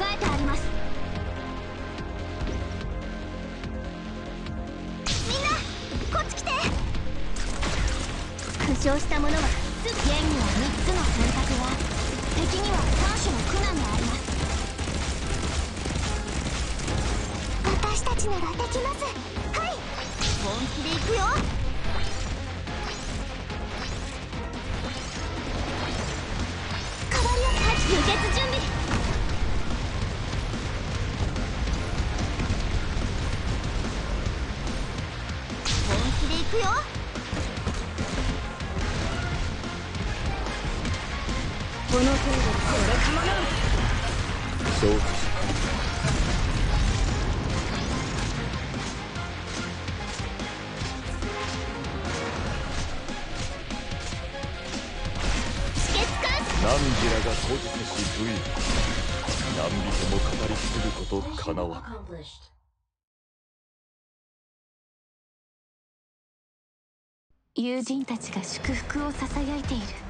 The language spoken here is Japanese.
えてあります。みんなこっち来て。負傷した者はすぐゲには3つの選択が敵には3種の苦難があります。私たちならできます。はい。本気でいくよ。くよ。この程度れかまな承知した止血関数何時らがし部位何人も語り継ぐことかなわん友人たちが祝福をささやいている。